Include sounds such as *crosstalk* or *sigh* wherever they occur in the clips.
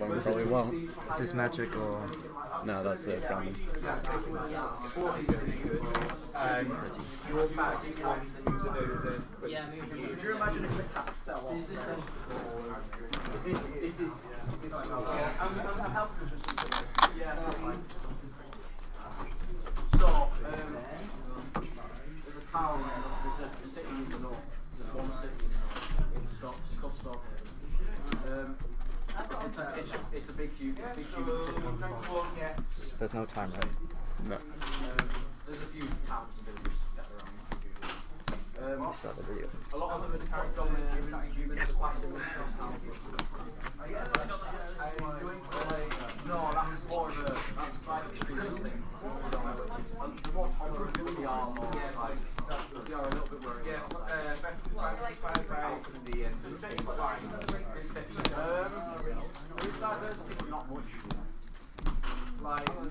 Probably won't. Is this magic or No, that's a. Yeah. Could you imagine if the cap fell off? This, this is. Yeah, I'm, I'm, I'm helping. Yeah, that's fine. So, um, there's a tower there's a city in the north, there's one city in Scott, Um, it's a, it's, a- it's a big, huge, it's a big, huge city. Yeah. there's no time right? No. Um, there's a few towns and villages that are around. Um, I saw the video. a lot of them are kind of dominated humans, the classic No, that's more of a that's like extremist thing. Which is uh, the more tolerant we are, more like we are a little bit worried. Yeah, um, there's diversity, but not much. Like, it'd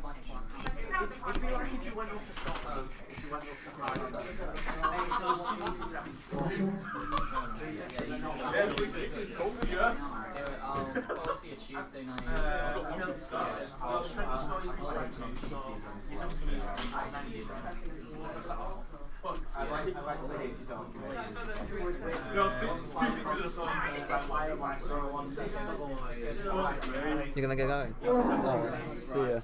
be like if you went up to Scotland, if you went up to Highland, I'll, I'll see you Tuesday night. You're gonna get going? Alright, oh, see ya.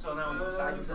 So now on the side of the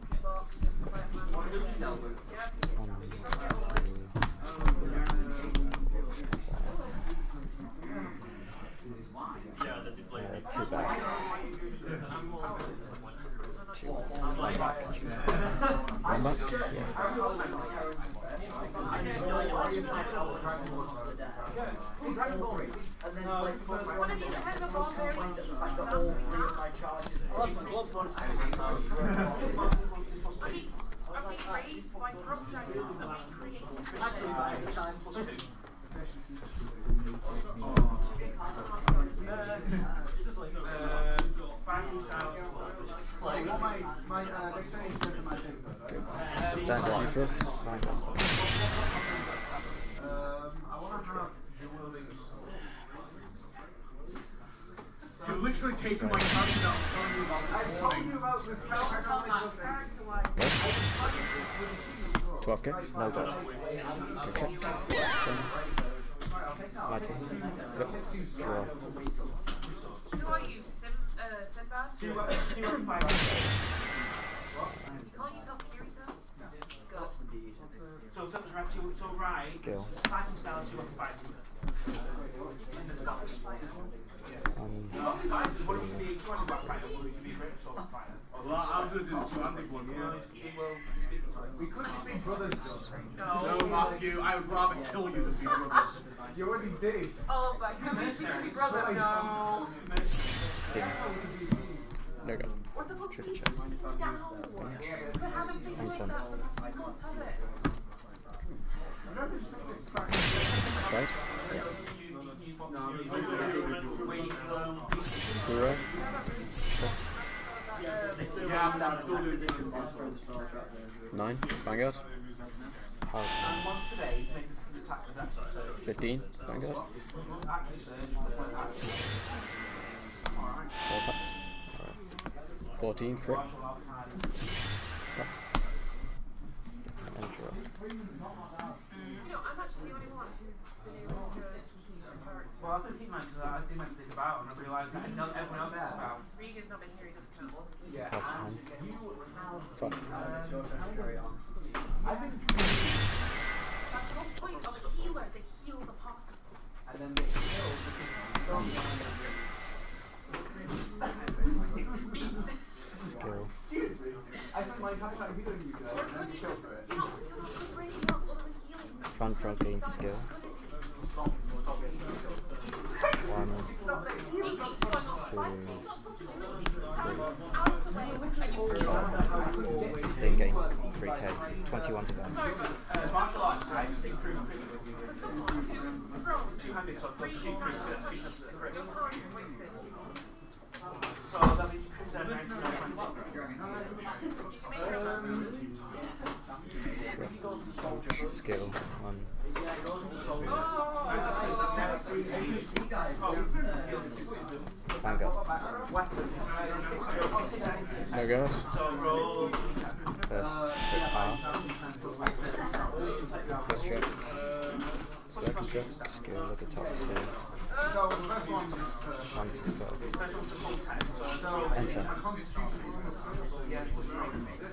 Two back. Two. Back. One back? Stand One up. for us. Sign us. You're literally taking my character out and telling you about this morning. 12k? No go. Okay. My team. Draw. Who are you? Sim, uh, Sinbad? You can't use up Kirito? Go. So that was right, so, so right, Skill. fighting styles you want to fight with. In the stocks. Um, What do you think? Do you want fighter? Will you be a great fighter? Well, I was going to do the two-handed one. We could just be brothers No, Matthew, I would rather kill you than be brothers. You already did. Oh, but you used to be brother. No. 16. No go. What's the fuck? Triple Please check. no. But have a big And like send. that. I can't have it. Nine. Vanguard. 15. Vanguard. Four packs. 14. Crit. And draw. You know, I'm actually the only one who's been able to keep a character. Well, I couldn't keep mine because I did mine to think about and I realised that no, everyone else is about. Regan's not been here, he doesn't count. Yeah. Cast hand. Fuck. That's the whole point of a healer, to heal the party. And then they killed Skill. I spent my entire time healing you guys and then you killed for it. You're not, you're not bringing up other than healing. Front front gain skill. Stop, stop it. two-handed, so I've got two Really fingers, nice. two times the correct. Your time is wasted. So that means you can send out to Did you make your Skill one. Vanguard. No go. So roll. First, first half. First check. Second check. Skill at the top sphere. One to sub. Enter.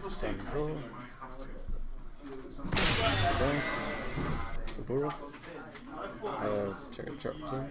Stand draw. Bounce. The burrow. Uh, check a chop zone.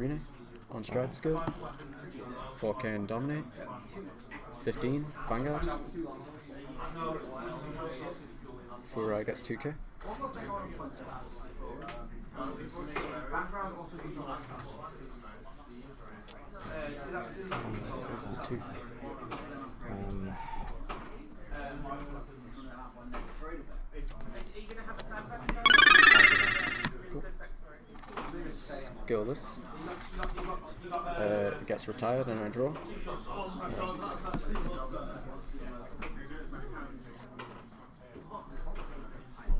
Rinne. On stride skill. 4k and dominate. 15. Vanguard. Furai gets 2k. There's the two. Um, Are you gonna have a fan fest? Cool. Skillless. Uh, gets retired and I draw.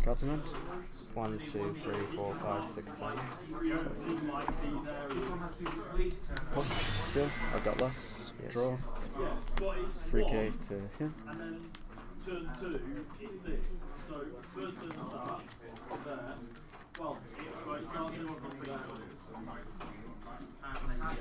Cards in hand. one, two, three, four, five, six, seven. Cool. Skill. I've got less. Yes. Draw. 3k to here. Turn two is this. So first there's a start there. Well, right, start in one there. And then it has to work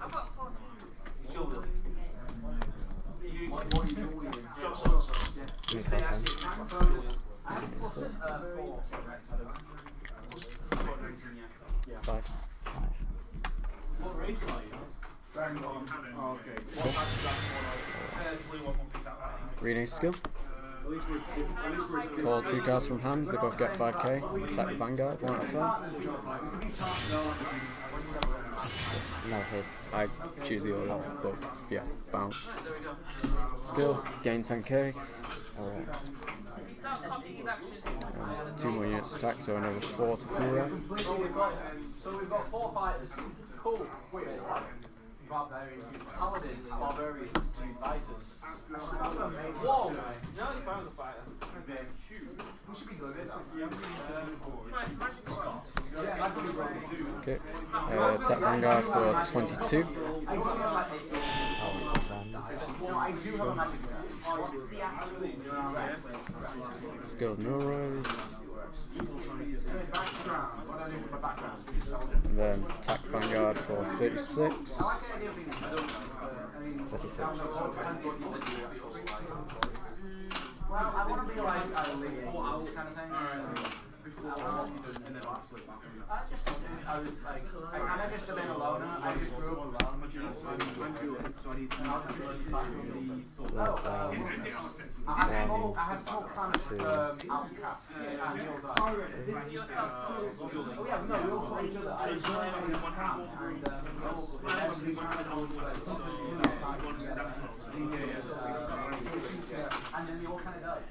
I've got 14. Call from hand. They both get 5k. Attack the vanguard one at a time. No hit. I choose the order, but yeah, bounce. Skill, gain 10k. Alright. Start copying action. Uh, two more units attack, so another four to full ride. So we've got, so we've got four fighters. Cool. Wait, barbarian, paladin, barbarian, two fighters. Whoa! No, you found the fighter. Okay. Uh, attack vanguard for 22. I do have like a Oh, plus one. no, I do have a magic roll. What's the actual Skill Neuros. And then attack vanguard for 36. I like the idea of being I don't know. I mean, 36. Well, I uh, want to be like a Angels kind of thing. Before what you did in the last week. I just, I was like, I kind of just have been alone. I just grew up alone. I'm so I need to know So that's um, *laughs* I had a One, small, I had a small clan of um, outcasts and you'll die. Oh yeah, no, we all call each other. I was playing in one town and um, we all we all knew each other and we were like, And then they all kind of died.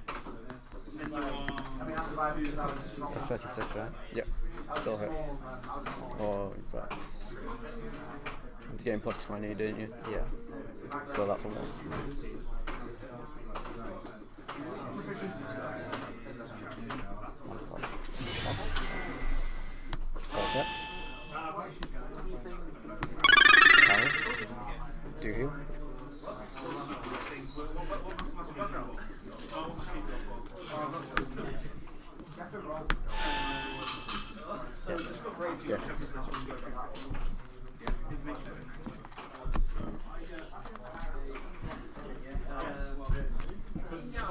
then you are. I mean, I survived because I was small. That's 36, right? Yep. I was Still hit. small, man. I was small. Or that's. You're getting plus 20, didn't you? Yeah. So that's a 1. Perfect. Do you? Let's go.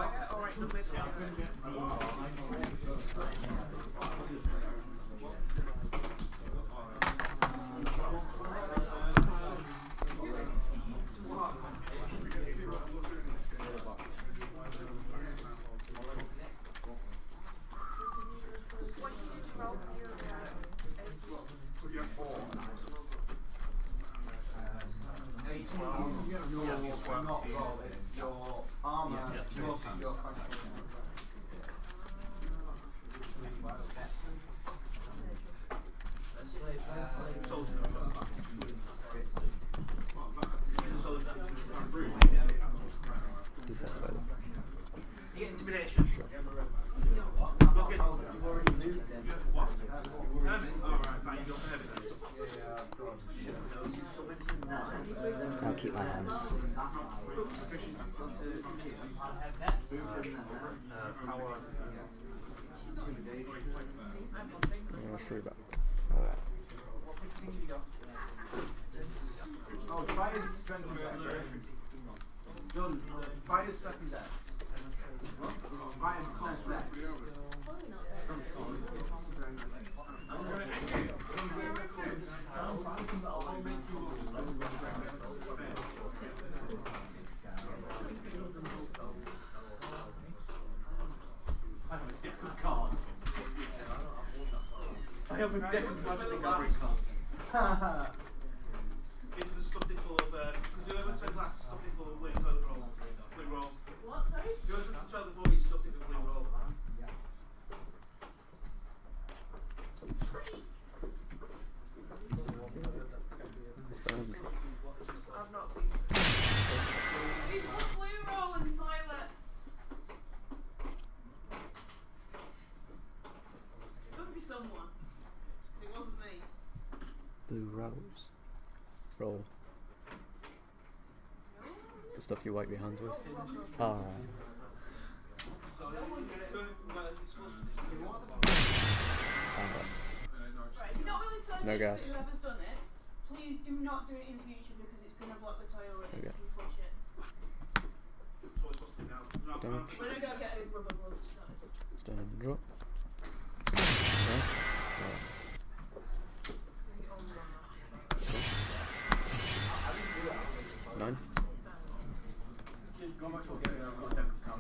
What do you need to roll for your, uh, Not roll, it's your armor plus your constitution. Do first, by the way. You get intimidation. Sure. Look at. Heavy. Alright, fine, you go for heavy then. I'll keep my hand. I'm gonna free back. Alright. Oh, fighter's strength and dex. Done. Fighter's strength and dex. Fighter's strength and dex. I have a deck of cards. I have a deck of magic cards. It's the it full of, because whoever said last stuffed it full of blue toilet roll. Blue roll. What, sorry? Blue rose. Roll. The stuff you wipe your hands with. Ah. Alright. Found. Right, if you're not willing to admit No to gas. whoever's done it, please do not do it in future because it's gonna block the toilet if you flush it. Damage. We're gonna go get a rubber glove to be honest. Stand and drop.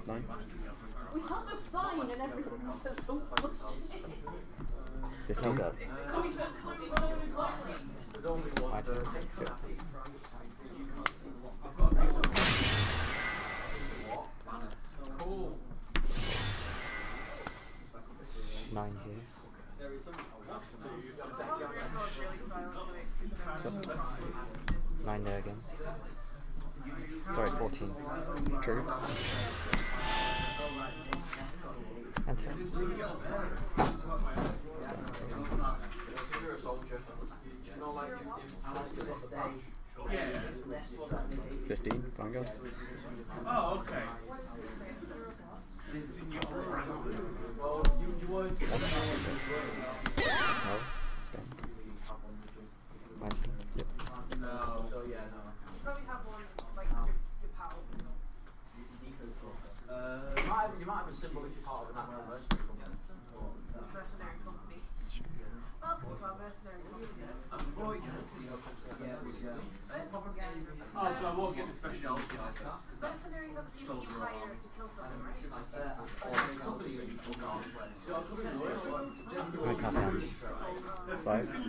Nine. We have a sign and says don't flush it. Fifteen. No go. Can we put blue in someone's likely? My turn. Cool. Nine here. Seven. Nine there again. Sorry, 14. True. And 10. If you're a soldier, you know, like, I was gonna say, Yeah. Fifteen. Vanguard. Oh, okay. Well, you, you weren't. No. Stand. My turn. Yep. No. So, yeah, no. You probably have one like your, your pal. Uh, you might, have, you might have a symbol if you're part of an actual mercenary company. mercenary company. Welcome to our mercenary company. Oh, so I won't get the speciality like that. Mercenaries are people you hire to kill someone, right? I cast hand. Five.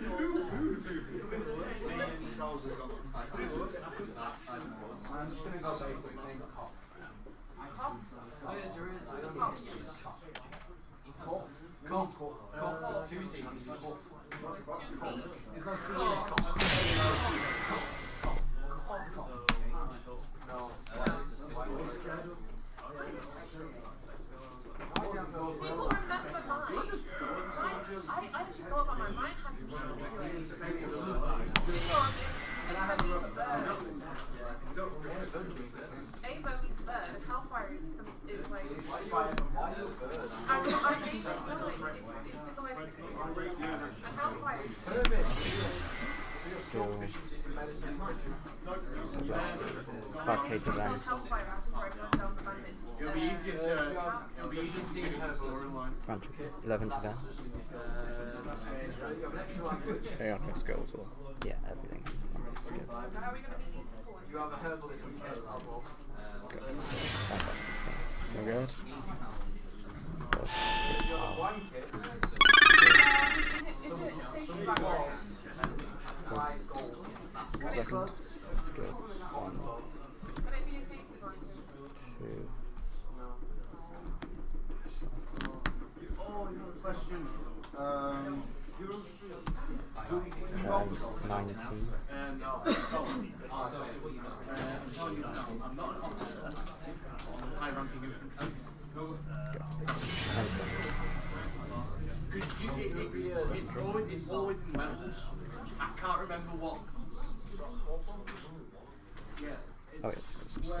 5k to then. Hellfire after I've gone down the bandit. It'll be easier to. It'll be easier to get into the 11 to then. You have an extra language. Hang on, my skills or Yeah, everything. Okay, skills. How are we going to be eating for? You have a herbalism kit as well. Five bucks six then. no guard. You have a wine kit. Is it, is it safety background? White gold. Second. Skill. One, Can it be a safety blanket? two. Oh, you have a question. Um, 19. Uh, Um, no, no. Uh, I'm telling you now, I'm not an officer. I'm high ranking infantry. Pencil. Because you, it, it, it's, always, it's always in levels. I can't remember what. Yeah. It's, Oh, yeah, skills. is-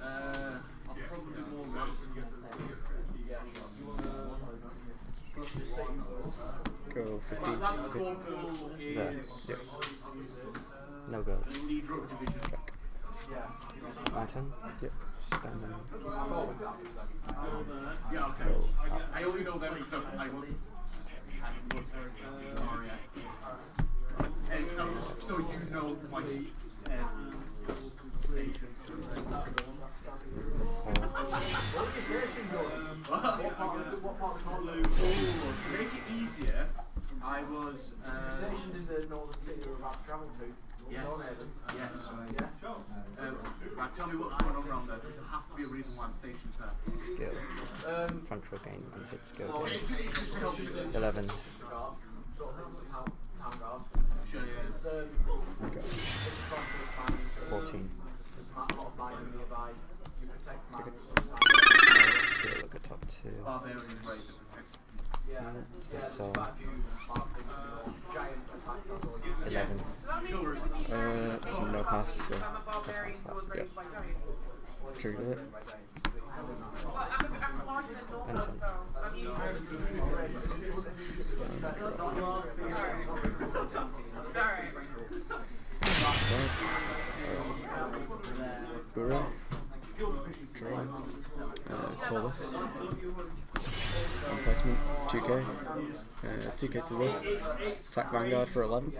Uh, I'll probably do more maths. Go 15. Lance Corporal There. is Yep. No good. the leader of a division. Mountain. Yep. Spend them. Yeah, okay. I, I only know them because I was. And um, so you know my um, station. Oh, *laughs* to make it easier, I was. Um, Stationed in the northern city you're about to travel to. Yes. Stonehaven. Yes. Yeah. Um, right, tell me what's going on around there. Because there has to be a reason why I'm stationed there. Skill. Um, Front row gain. Unhit skill. well, it's, it's just to help 11. guard. Sort of thing with town, town guard. Sure, yeah. It's, um, Okay. it's a process of finding, uh, 14. There's a lot of mining nearby. You protect miners. Skill. Look at top two. Barbarian raid that. Yeah, to yeah, the there's soul. quite a few bad things, you know, giant attack dogs. 11. Does that mean Cool. when you Uh, it's a no pass, so I'm a barbarian who yeah. raised by giants? trigger it. Well, I'm, a, I'm larger than normal, Benson. so I'm used to it. Alright. Burrow. Draw. Uh, call this. On 2k. Uh, 2k to this. Attack Vanguard for 11.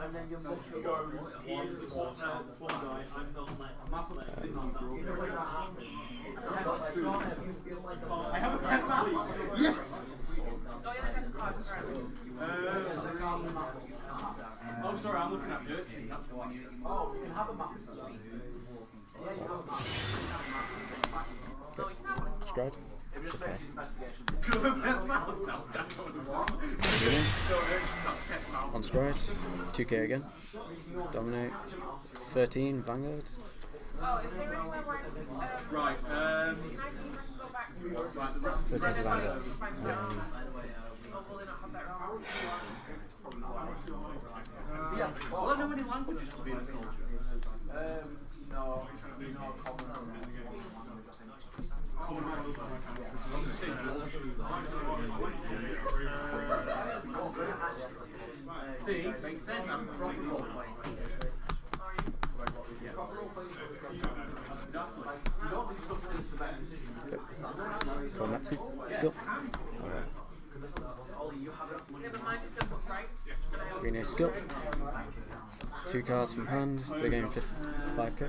And then you're much Go in the swap now, the swap guy, I'm not like, map on that, didn't have You know when that happens, you feel like a I have a pen map. Yes. Oh, sorry, I'm looking at Urchin. That's why. Oh, you can have a map. Haven't. Stride. It just makes the investigation. Could have been pen map. No, that was wrong. Unit. So Urchin got pen map. On stride. 2k again. Dominate. 13. Vanguard. Oh, is there anywhere where um, Right. Um. can I see if I can go back to Right. The, 13 to Vanguard. Um, Ace skill. Two cards from hand. They gain 5k.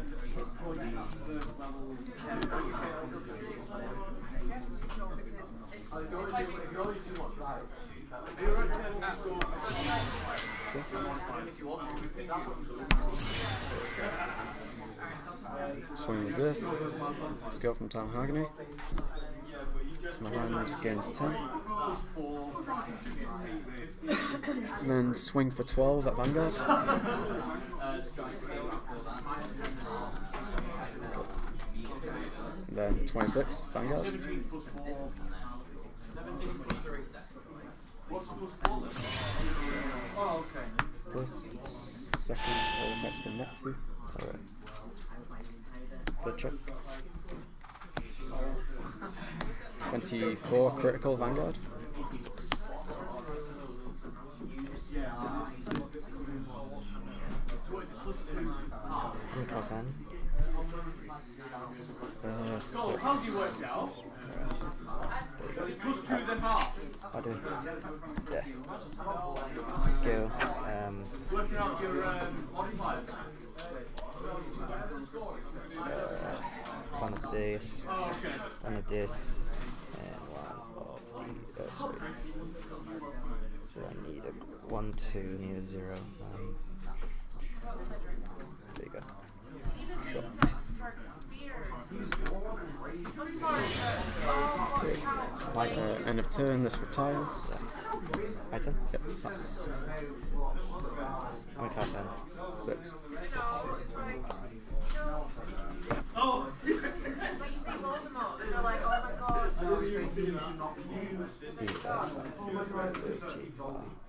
It's like If you always do what's right, Swing with this. Skill from Tom Hagany. To my hand gains 10 and then swing for 12 at Vanguard. And then 26, Vanguard. Plus second or next to Netsu. Alright. The check. 24 critical Vanguard. Class Uh, six. How do you work it out? Is it plus two then half? I do. Yeah. Skill. Um, Working out your um, modifiers. uh, one of this, one of this, Uh. So I need a one, two, need a zero. Um, there you go. Uh, end of turn, this retires. My turn? Yep, that's How many cards N? six. Oh! But you see Voldemort, and they're like, oh my god. He uh, sounds G, uh, It's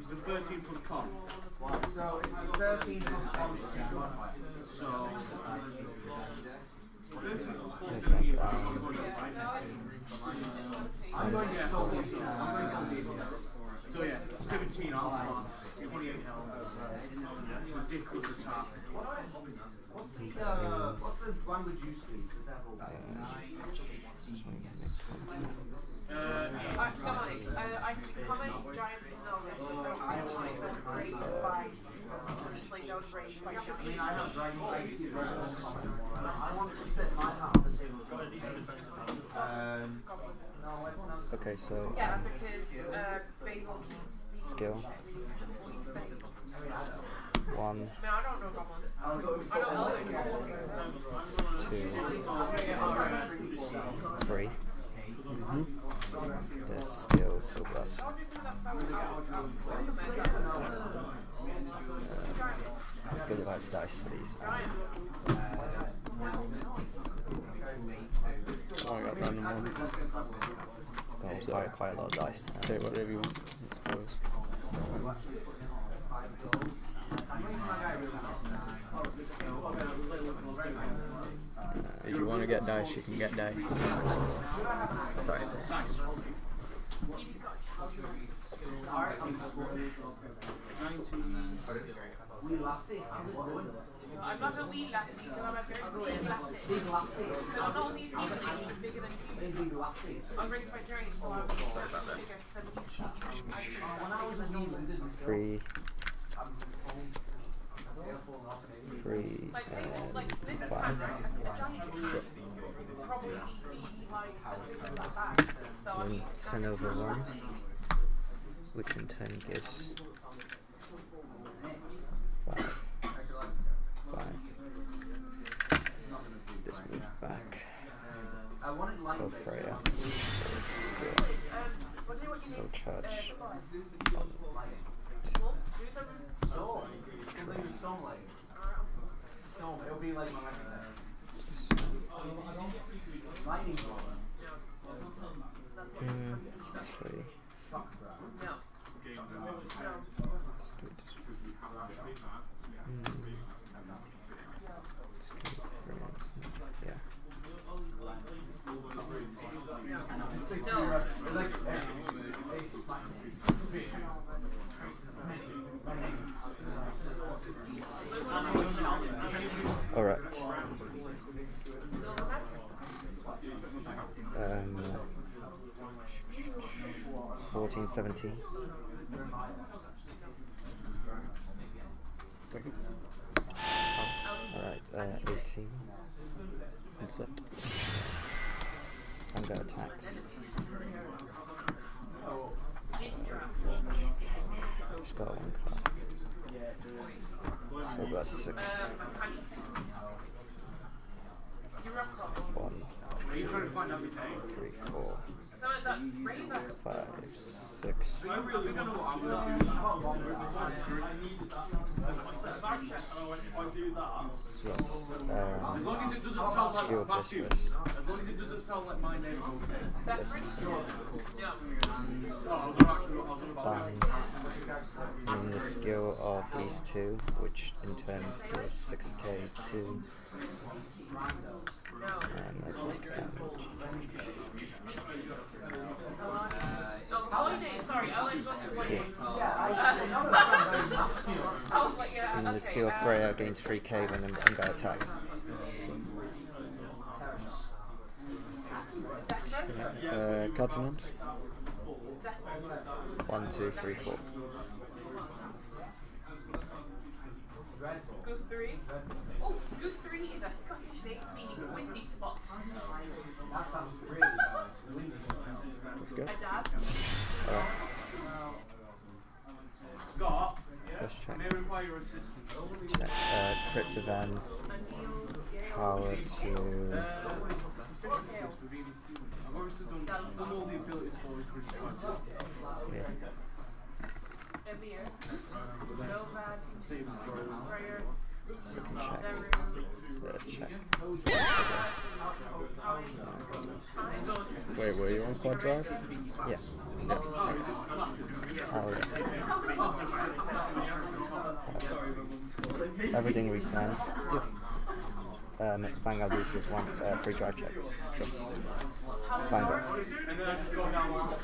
It's a 13 plus con. So it's 13 plus 1 So. 13 plus 4, In 17. fact, I'm um, going up, right? I'm going to Yeah, so I think so. I'm going to So yeah, 17 out of 28 health. Ridiculous attack. What's the, uh, what's the language you speak? The devil. Just want to make 20. Uh, Uh, Dominic, uh, I can become a giant Zelda. I am myself raised by raised by I mean, I have Dragon Ball Z Dragon Ball. I want to set up the table. No, it's not. Okay, so Yeah, because uh, keeps Skill. one, No, I don't know Goblin. I'll go I know Elden. two, three. The skill, so that's I'll do some of that stuff. I'll uh, really like the dice for these. Um, Oh, I got random ones. it's got quite, quite a lot of dice. Um, Take whatever you want, I suppose. Uh, if you want to get dice, you can get dice. I'm not a wee lassie, so I'm a very big lassie. So I'm not only is he big, he's bigger than you. I'm ready for a journey, so I'm oh, bigger than you. three, three, Like, and like this time, five. right? A giant would probably be like a little like that. So I And then ten over one, which in turn gives five, five. This move back. I wanted light Go based. Freya. Skill. um, what do you want you So need? charge. Uh, One, well, do some. So, something with some like. So, it'll be like my lightning bolt. Mm, actually, No. No. let's do it this way. Mm. Skill frames. Yeah. Alright. 14, 17. That's As long as it doesn't sound like skill vacuum. As long as it doesn't sound like my name. okay. Yeah. I was actually, I was on about bind. And the skill of these two, which in turns gives 6k to No. magic damage. Holiday. Sorry, I'll let you go through one. Yeah. I was. And the okay, skill Freya gains 3k when Vanguard attacks. Uh, cards in hand. One, two, three, four. All the abilities for recruitment. Yeah, A beer. No bad. Save and throw. Prayer. second check. Third check. Wait, were you on quad drive? Yeah. Power. Everything restands. Um, Vanguard loses one, uh, three drive checks. Sure.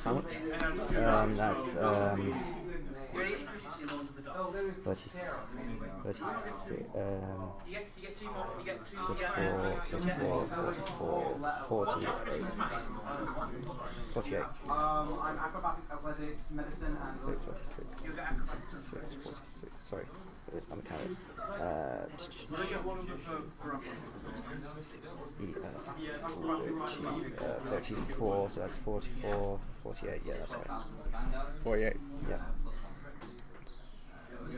How much? Um, that's um, 30, 30, um, 44, 44, 44, 48. 48. Um, I'm athletics, medicine, and 46. 46, 46. Sorry, I'm a carrot. Uh, Will I get one of them for, for us? E- uh, six, 40, uh, 34, so that's 44, 48. Yeah, that's right. 48. Yeah.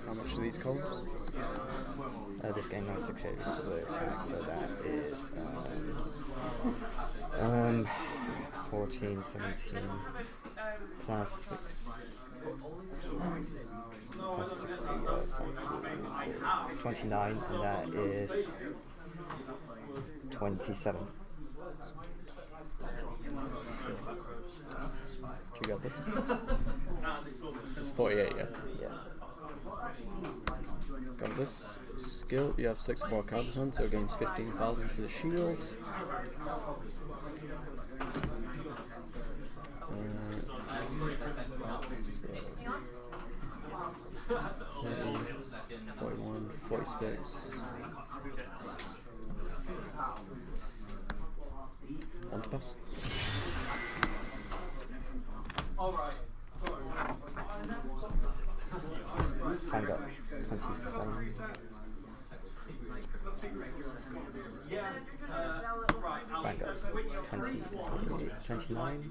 How much do these cost? Uh, this game has 6 because of the attack, so that is um, um, 14, 17, plus 6. Plus 60, uh, so let's 29, and that is 27. Do you got this? It's 48, yeah. Yeah. Got this skill. You have six more cards hand, so it gains 15,000 to the shield. Uh, so 30, 41, 46. One to pass. Hang up. 27. Yeah, uh, right, Hang up. 20, 29.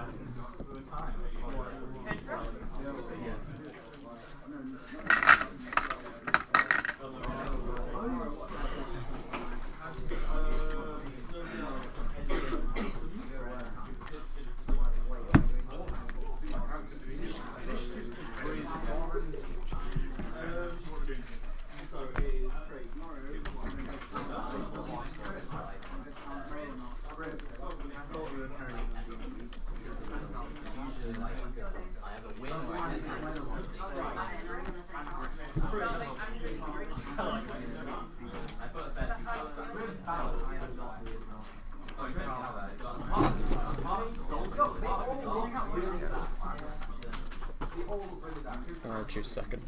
Uh, choose second.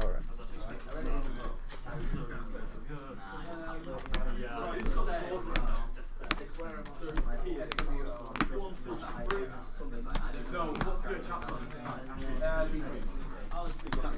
Alright. here, one, two, three. No, let's do a chat one. Uh, defense. Alice, Plus your one Bench press. um, G6 plus strength. Do it with the full sound. Do it with the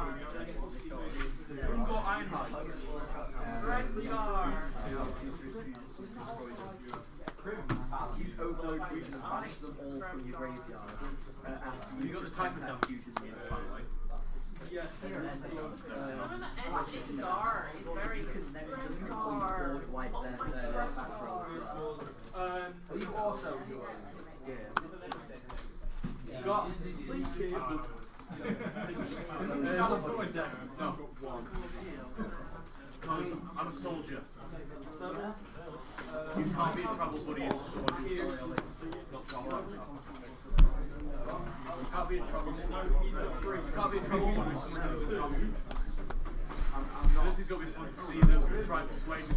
Go Ironheart. Red guard. Use overload fusion and banish them all from your graveyard. Uh, after You got the type of damn fusion here, by the way. Yes. I'm gonna end guard. It's very you can then just red complete guard. board wipe their their back rows as well. Um, You also yeah. Scott, please kids. Uh, No. Because You can't be in trouble, buddy. is not trouble. You can't be in trouble. You can't be in trouble. This is going to be fun to see them try and persuade me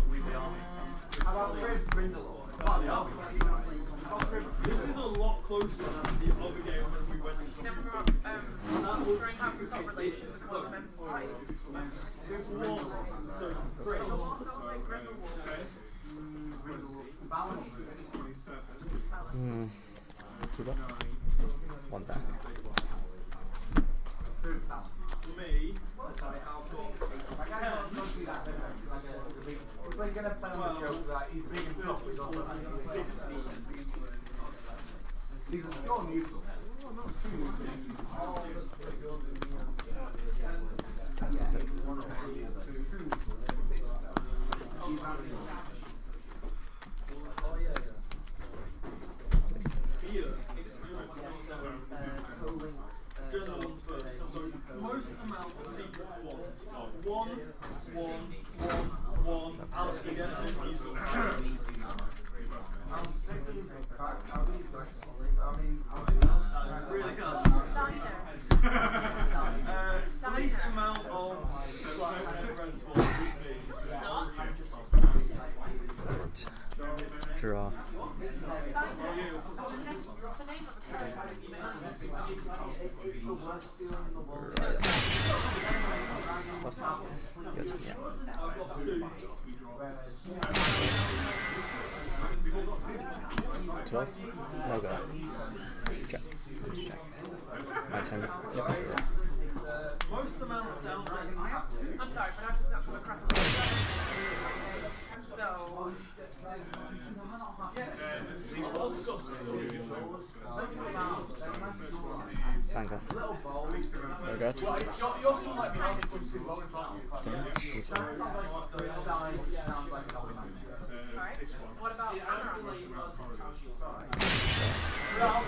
on? Hmm. Two back. One back. It's like gonna found a joke that he's big and tough, he's also He's.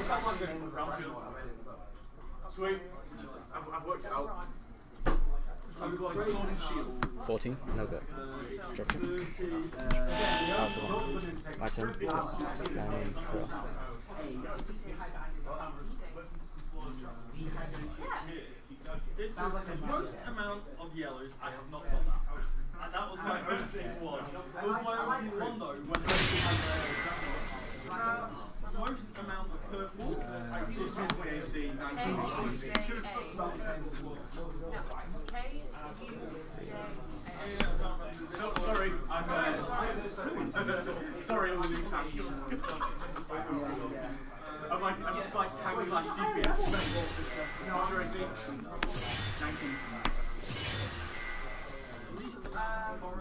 Have one good. Sweet. I've, I've worked it out. So we've got like sword and shield. 14. No go. Drop it. Out. My turn. Scanning. Draw. This is the most amount of yellows I have not done that. And that was my opening one. It was my opening one though when I had the most amount of purple I did This is what AC K, 19. J, A. No, K, U, J, A. No, sorry, I'm uh, sorry, I'm losing time. I'm like, I'm just like tank slash GPS. What's your AC? 19.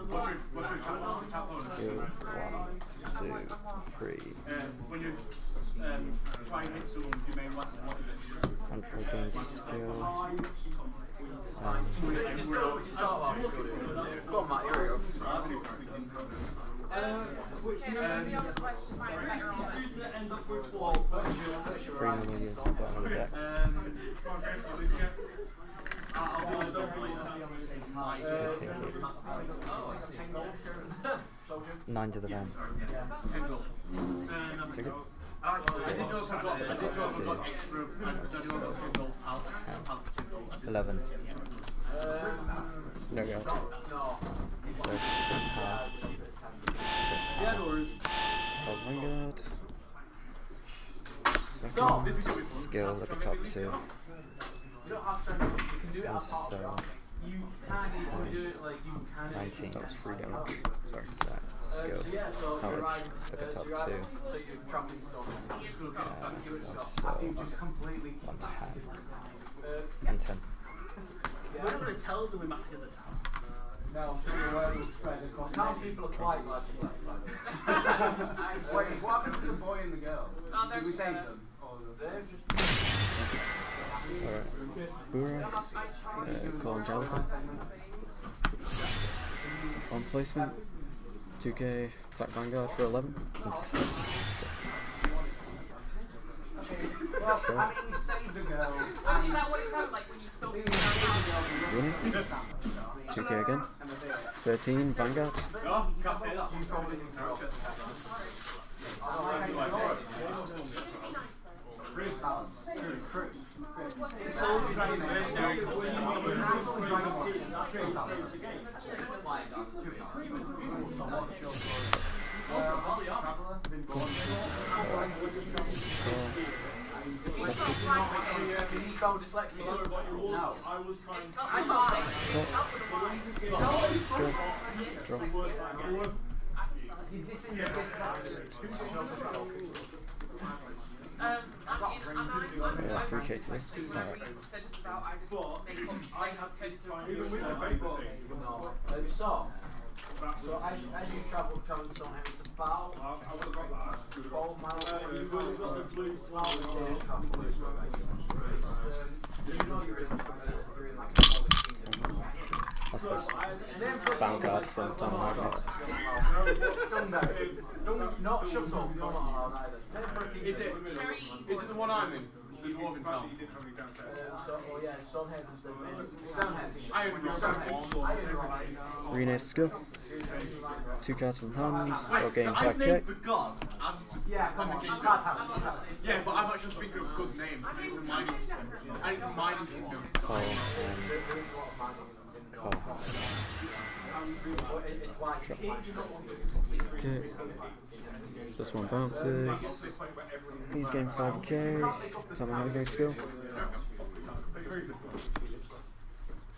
What's your, what's your tap, what's bonus? Skill. One, two, three. Um, when you um, try and hit someone with your main weapon, what is it? Unbroken skill. Um, You still, you start off, Go on, Matt, here we go. Okay, now maybe I'll try to find a better on it. to end up with four. three normal units the bottom of the deck. Um, I'll do it. Okay. Soldier. nine to the van. Kendall. Uh, number Take it. I didn't know if I got, I didn't know if I got extra. I didn't know if I got Kendall. I'll, I'll Kendall. I didn't- No go. Yeah, no worries. Oh, Vanguard. So, Second. this is gonna be fun. Skill at the top two. You don't have to, you can do it Into as part of seven. You can't even do it like you can. Nineteen. That was free damage. Sorry. That skill. So yeah, so How you're much? riding, At the uh, top so you're two. so you're traveling stone. You're just gonna Uh, give it a shot. so You just completely. one ten. Uh, And ten. We're not going to tell them we massacred the town. no, I'm sure your word will spread across. Now people are quite glad you left. Wait, what happened to the boy and the girl? Oh, Did we save them? Or they've just. Alright. Bura. Uh, Colin Jalico. On placement. 2k attack Vanguard for 11. Into six. Well, I mean, we saved the girl. Is that what it sounded like when you stole the Winning. 2k again. 13 Vanguard. No, can't say that. You probably didn't throw. Can you spell dyslexia? No. I was trying to. I thought. Draw. That. Um, I'm in, not, I'm Yeah, 3k to this. So, as, as you travel, travel to it's about have got that. 12 miles away you know you're in, you're in like a What's this? Vanguard from Tom Wagner. Don't. Don't, shut up, not allowed either. Then for a king- Is it? Cherry. Is it the one I'm in? The dwarven town. Oh yeah, Stonehenge is the main. Stonehenge. I had no Stonehenge. I had skill. Two cards from hand. Or gain so I 5k. named the god and the, Yeah, come on, kingdom. can't have it, you can't have it. Yeah, but I'm actually thinking of good names. And it's a mining kingdom. And it's a mining kingdom. Oh, Call. There is a lot of mining why Okay. This one bounces. He's getting 5k. Tell me how to go skill.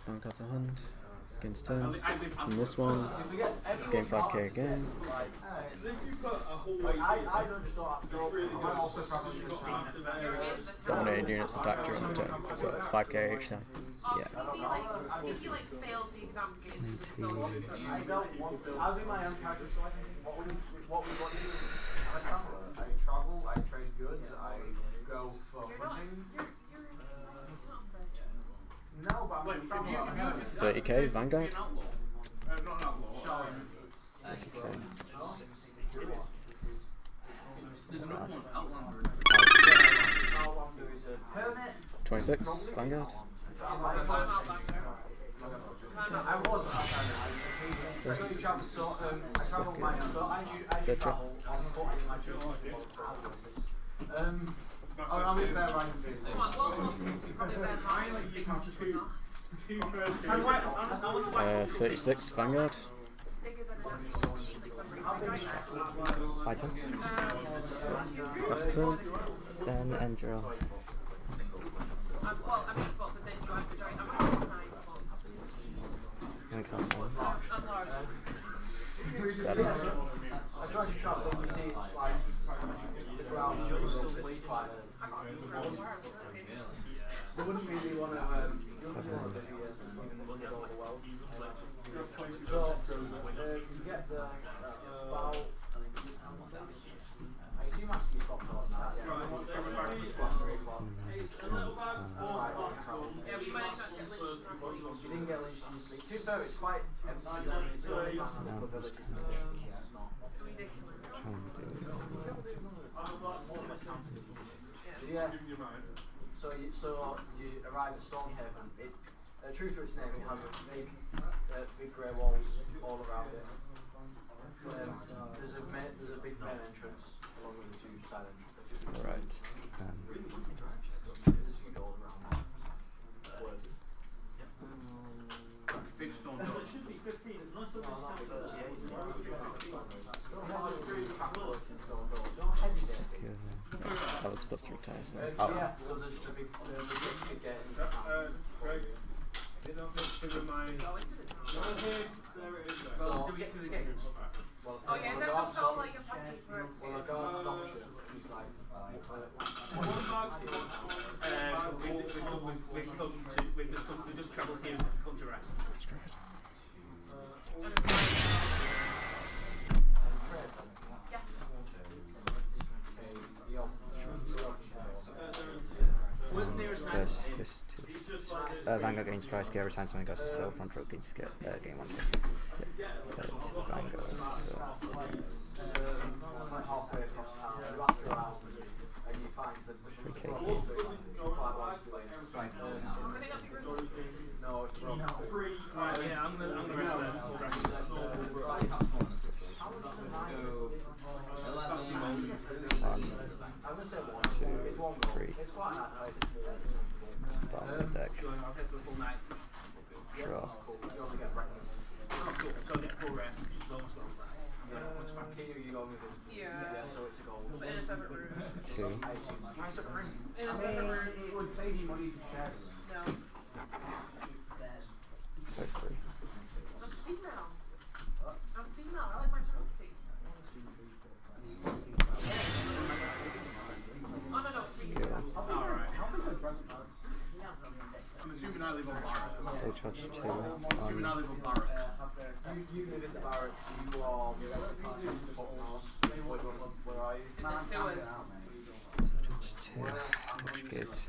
One card to hand. Against 10. And this one. game 5k again. If you put a whole I, I don't just don't have to go. I'm also probably just massive area. Dominated units attack during the turn. So it's 5k each time. Yeah. I think you like, I think you like failed the exam to get into school. I don't want to. I'll do my own character selection. What we, what we want to do. I'm a traveler. I travel, I trade goods, I go for You're not, hunting. not uh, No, but I'm Wait, a if you, traveler. if you, if 30k Vanguard. Be an outlaw. Uh, not an outlaw. Um, there's another one, Outlander. All I'm doing is a hermit. 26 Vanguard. I'm like- I'm out back there. I was at that time. I so you travel, so um, I travel my so as you as you Third travel on foot in my journey. Um, oh, I'm in fair random business. Come on, what was probably better than like big ones or not? Two first I'm right. I'm, I was Uh, 36 Vanguard. Bigger than an actual like when we Item. Last turn. Stand and draw. I mean, but then you have to join. I'm not trying, One card one. but I'm large. Seven. I try to travel and you see it's like the ground just completely like. They wouldn't really want to. Um, you wouldn't want to be even look at all the world. So you get the about. I assume after you stop talking that, yeah. So you, so you arrive at Stonehaven. It, uh, true to its name, it has a big, uh, big grey walls all around it. Um, there's a there's a big main entrance along with the two side entrances. Right. Ties. Um, Oh, yeah, so there's the big, uh, the big big guess. Uh, Greg, you don't mix with my. Uh, Vanguard gains price every time someone goes to sell, front row gains scale, uh, one. Yeah. Vanguard, so. um, like halfway across town, you ask around, and you find that the Free shit cake. quite wants to win. Right, um, Could it not be removed? no, it's wrong. Right, yeah, I'm gonna, I'm gonna rest there. We'll rest One, I'm gonna say one. Two, It's one three. It's quite nice. bottom of the deck, Going, I'll head for the full night. draw. You only get breakfast. Oh, cool. So I'll get full rest, which is almost all right. Which Martino you go with? Yeah. Yeah, so it's a goal. But in a separate room. Two, In I assume. a separate room. it would save you money to share. No. so three. I'm female. I'm female. I like my fancy. Oh no no. Skill. Alright. I'm assuming I live on Barrett. So charge two, Assuming I one, live on Barrett. You, you live in the barracks, you are where, where are you? In the sewers. so charge two, which gives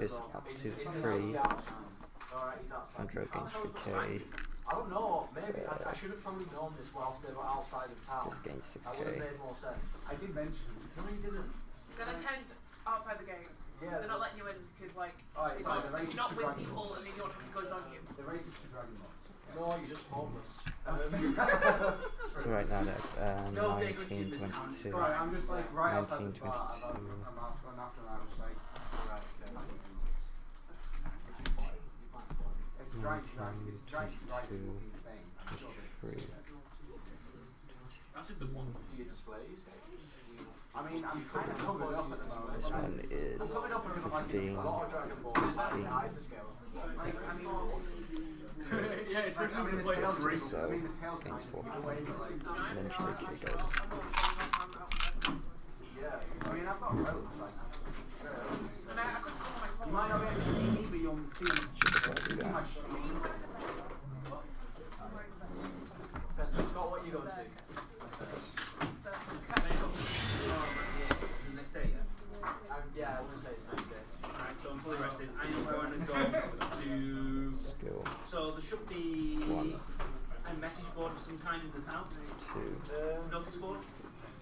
is up to three. Row gains three K, I don't know, maybe I, I should have probably known this whilst they were outside of town. this gains six K. I did mention. No, didn't. Tent outside the gate. Yeah. They're not letting you in because like Alright, you're fine, not, the race you're is not to with Dragon people Balls. and then you don't have to go on you. The racist to Dragon Balls. No, you're just homeless. Um, *laughs* *laughs* So right now that's uh, No vagrants in nineteen this town. twenty-two. Right, I'm just like right outside the 1922. bar. I'm, I'm, after, I'm after that. I'm just like, right, okay. It's right, right, it's right, right, 22, fucking thing. I'm sure of it. Three, That's a good one. For your displays. I mean, I'm kind of covered up at the moment. this one is I'm covered up because I'm like, fifteen, a lot of Dragon Balls. It's eighteen. the hyperscale. Like, I mean, *laughs* yeah, it's like, I mean, play tails, three. so I mean, the tails gains four K, away, and then three K goes. yeah. I mean, I've got ropes, like, And I, I couldn't call my phone. you might not be able to see me, but you'll see me. Should probably do See my that. stream. Scott, what you going to? Next day, yeah. Um, yeah, I wouldn't say it's next day. Alright, so I'm fully rested. I am going to go to. Skill So there should be One. a message board of some kind in the town. two, Notice board.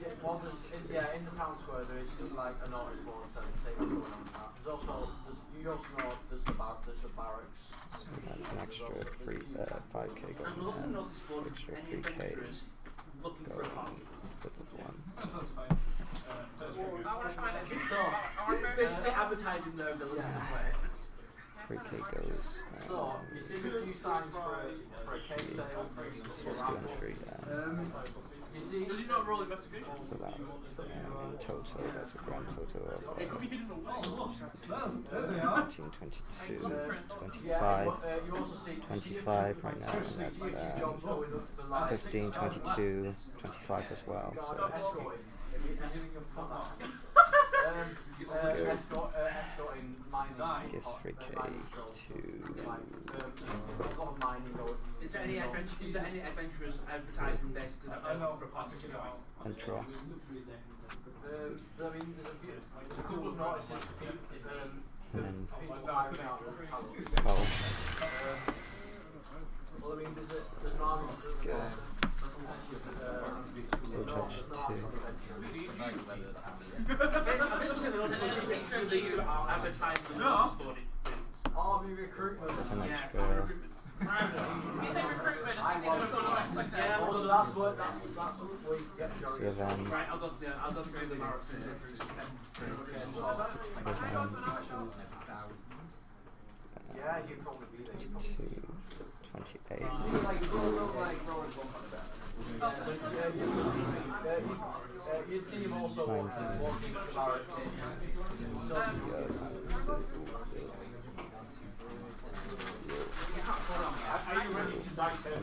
Yeah, well, there's, in, yeah, in the town square there is still like a notice board telling say what's going on with that. There's also, there's, you also know there's the, bar- there's the barracks. so that's an extra three, uh, five K I'm going looking at notice board for Extra any 3K adventurers looking for a going party. flip of one. I want to find it. So, I want to Basically advertising their abilities Yeah. to play. Three K goes. so you see a few signs for a, for a cake sale, so down. Um, that in total, that's a grand total of uh, hidden away. nineteen, twenty-two, uh, yeah, twenty-five, but, uh, you also see, you see a 25 right now, and that's, um, jobs going up for like 15, 22, 25 as well. So that's escorting. If you- if you can put that. Um, uh, Skill. escort, uh, escorting mining. gives uh, 3k mining jobs. to Like, there's a lot of mining going. Is there any is there any adventurers advertising basically that are for a party to join? and draw. Um, I mean, there's a few, there's a couple of notices for people, um, And then people hiring out of talent. call. Um, well, I mean, there's a, there's an army Skill. There's a, So charge two. Advertising the notice board. Army recruitment. There's an extra Is? I think it's going to like like Yeah, that. Also, that's what, that's, that's what we get six Joey. to them, Right, I'll go to the, I'll go to the barracks. Okay, six to them, yeah, you'd probably be there. You'd probably two, twenty-eight, It's like, roll, roll, like, rolling bump on the back. Yeah, so, yeah, you, you'd see him also walking,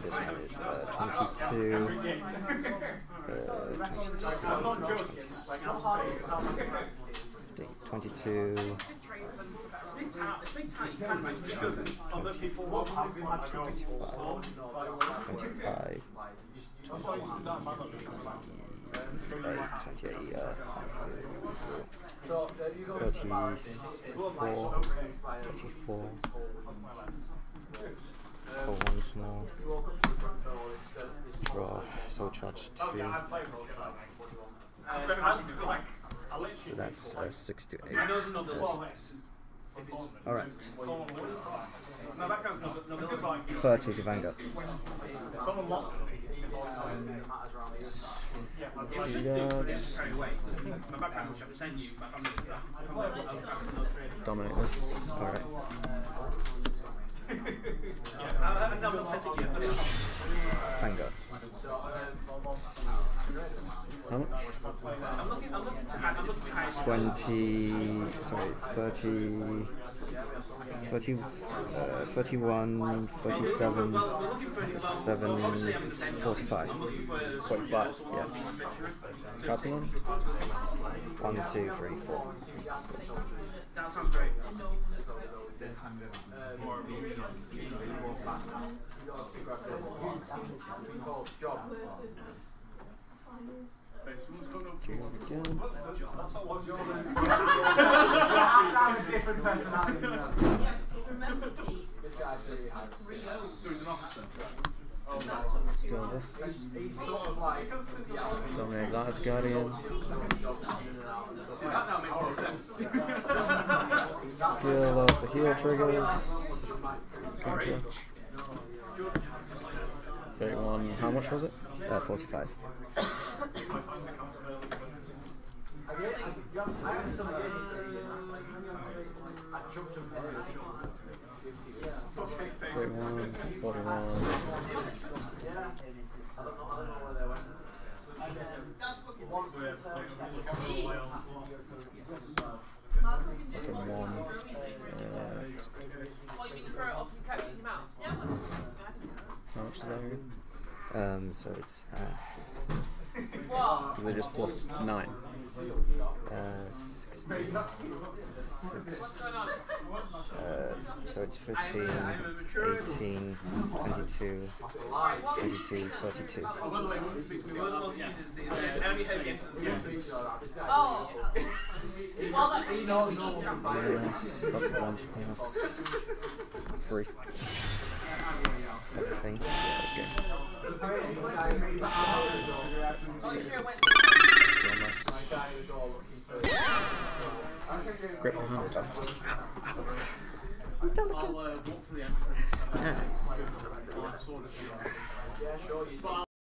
this one is uh, 22. Uh, 22. I'm not joking. Like, how hard is it? Sounds like a 22. It's big town. It's big town. You can't imagine Because other people won't have been like, go, oh, 25. 28, 28, uh, Sansu. So, uh, you go into the barracks. 34, 34. For once more. Draw, soul charge 2. I play role But I, like, I literally So that's uh, 6 to 8. I know there's another one. Alright. Someone lost. No, that guy's not. No, because like, 30 to Vanguard. Someone I It should do, but it's straight away. My background, which I'm sending you, but I'm Dominate this. Alright. It's Vanguard. How much? Looking, I'm looking to, I'm looking to hire 20, sorry, 30, 30 uh, 31, 37, Well, we're looking for any, well, 37, obviously I'm in the same 45. I'm looking for 45. Yeah. Captain one? 1, 2, 3, 4. That sounds great. Let's go this. Dominate that as Guardian. Skill of the heal triggers. Contra. 31. How much was it? Uh, 45. Thirty-one, forty-one. That's what you That's a one. Uh, What, you mean to throw it off and catch it in your mouth? Yeah, I'm not- how much is that again? Um, so it's uh, What? Is it just plus nine? uh, 16, What's going on? uh, so it's 15, 18, 22, 22, 32. Oh, by the way, one speaks to me. The other one uses is enemy heavy. Well, that means you can eat them. Yeah, that's one to pass. Three. Everything. I'm sure it went So nice. Grip my hand. I'll uh, walk to the entrance. Yeah.